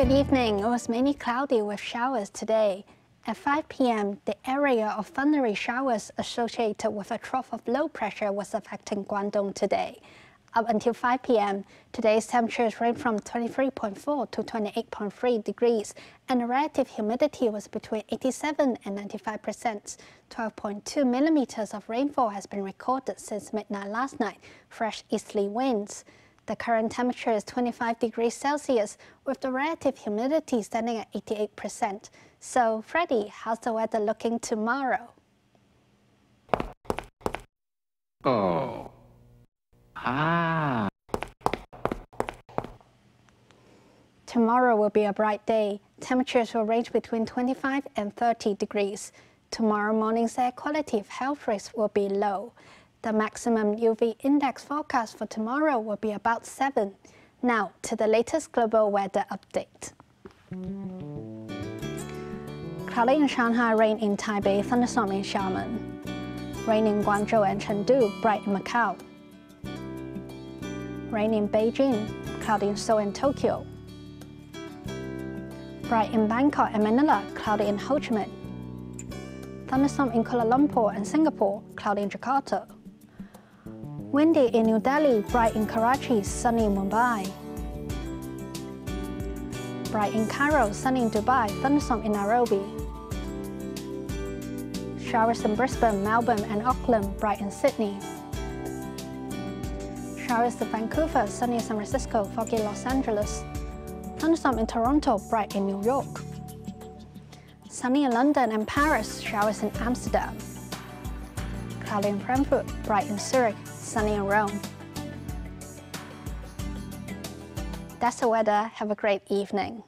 Good evening. It was mainly cloudy with showers today. At 5 p.m., the area of thundery showers associated with a trough of low pressure was affecting Guangdong today. Up until 5 p.m., today's temperatures ranged from 23.4 to 28.3 degrees, and the relative humidity was between 87 and 95 percent. 12.2 millimeters of rainfall has been recorded since midnight last night, fresh easterly winds. The current temperature is 25 degrees Celsius, with the relative humidity standing at 88 percent. So, Freddie, how's the weather looking tomorrow? Oh. Ah. Tomorrow will be a bright day. Temperatures will range between 25 and 30 degrees. Tomorrow morning's air quality of health risk will be low. The maximum UV index forecast for tomorrow will be about 7. Now to the latest global weather update. Cloudy in Shanghai, rain in Taipei, thunderstorm in Xiamen. Rain in Guangzhou and Chengdu, bright in Macau. Rain in Beijing, cloudy in Seoul and Tokyo. Bright in Bangkok and Manila, cloudy in Ho Chi Minh. Thunderstorm in Kuala Lumpur and Singapore, cloudy in Jakarta. Windy in New Delhi, bright in Karachi, sunny in Mumbai. Bright in Cairo, sunny in Dubai, thunderstorm in Nairobi. Showers in Brisbane, Melbourne and Auckland, bright in Sydney. Showers in Vancouver, sunny in San Francisco, foggy in Los Angeles. Thunderstorm in Toronto, bright in New York. Sunny in London and Paris, showers in Amsterdam. Cloudy in Frankfurt, bright in Zurich, sunny in Rome. That's the weather. Have a great evening.